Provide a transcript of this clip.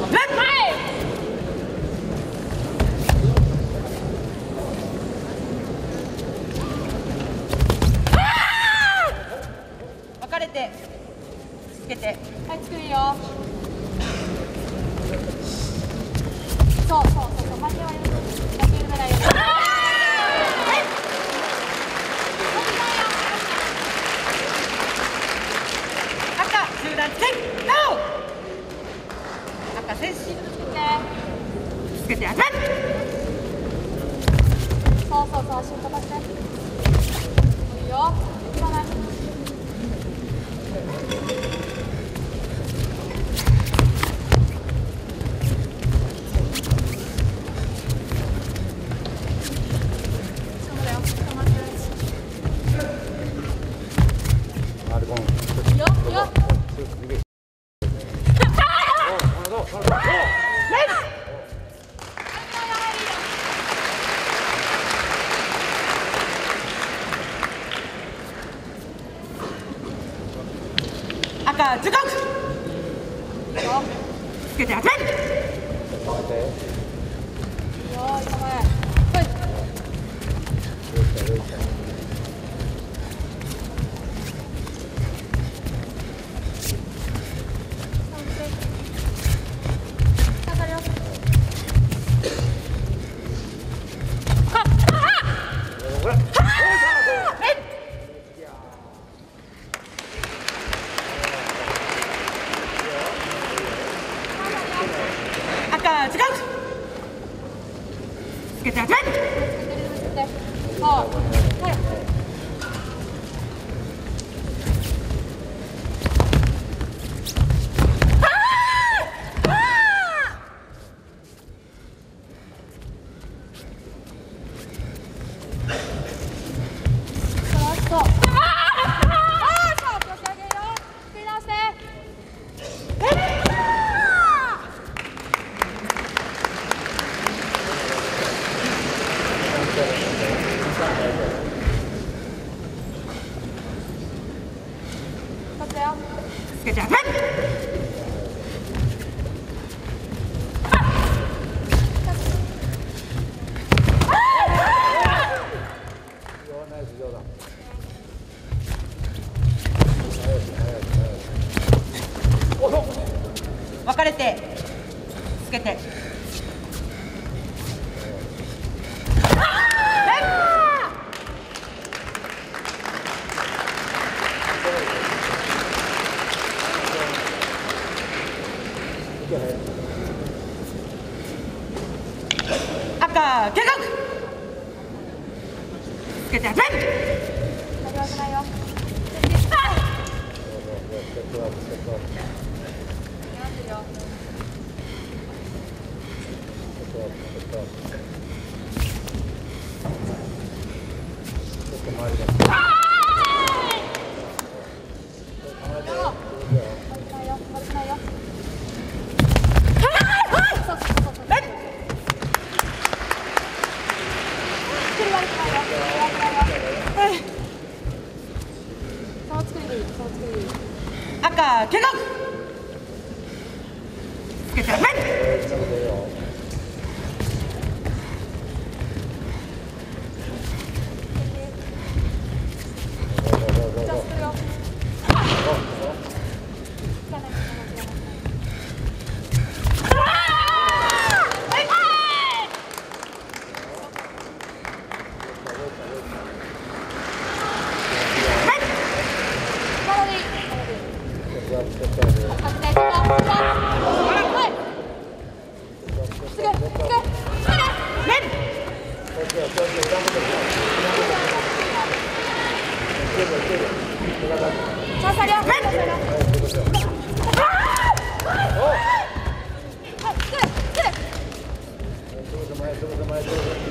分かれてつけて。はい作るよ。そうそうそうそうよ負けるならよ赤集団つけゴー赤戦士つけて当たるそうそうそう足を飛ばして。いいよ。切らない赤時刻。いい。よつけて当たるつけて当たるそうはいそうそうああそう気をつけてあげるよ振り直してこっちだよつけて当たる分かれてつけて赤計画つけて当たる危ないよ悪くないよ悪くないよそうそうそうそう作り悪くないよ悪くないよその作りでいいその作りでいい赤計画つけてはい！いあ